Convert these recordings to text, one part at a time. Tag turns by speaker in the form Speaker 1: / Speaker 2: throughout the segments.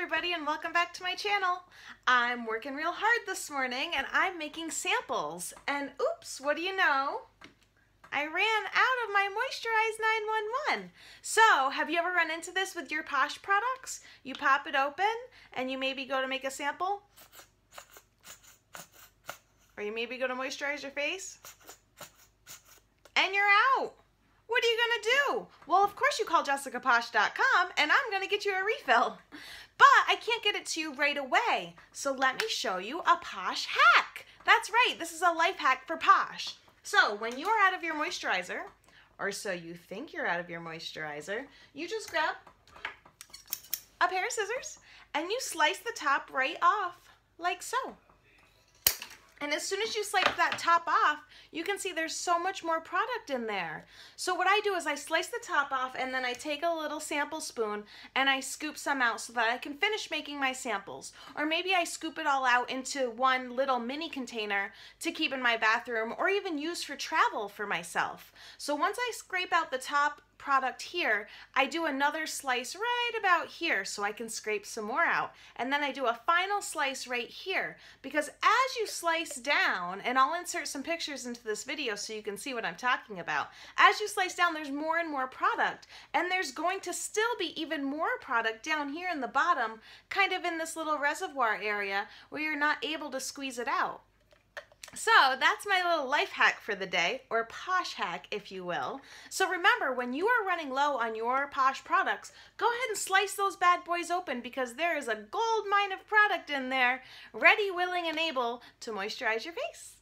Speaker 1: everybody and welcome back to my channel. I'm working real hard this morning and I'm making samples. And oops, what do you know? I ran out of my Moisturize 911. So, have you ever run into this with your Posh products? You pop it open and you maybe go to make a sample. Or you maybe go to moisturize your face. And you're out. What are you going to do? Well, of course you call jessicaposh.com and I'm going to get you a refill. But I can't get it to you right away. So let me show you a Posh hack. That's right. This is a life hack for Posh. So when you are out of your moisturizer, or so you think you're out of your moisturizer, you just grab a pair of scissors and you slice the top right off like so. And as soon as you slice that top off, you can see there's so much more product in there. So what I do is I slice the top off and then I take a little sample spoon and I scoop some out so that I can finish making my samples. Or maybe I scoop it all out into one little mini container to keep in my bathroom or even use for travel for myself. So once I scrape out the top product here, I do another slice right about here so I can scrape some more out. And then I do a final slice right here because as you slice down, and I'll insert some pictures into this video so you can see what I'm talking about, as you slice down there's more and more product and there's going to still be even more product down here in the bottom, kind of in this little reservoir area where you're not able to squeeze it out. So that's my little life hack for the day, or posh hack, if you will. So remember, when you are running low on your posh products, go ahead and slice those bad boys open because there is a gold mine of product in there, ready, willing, and able to moisturize your face.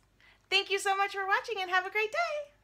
Speaker 1: Thank you so much for watching and have a great day.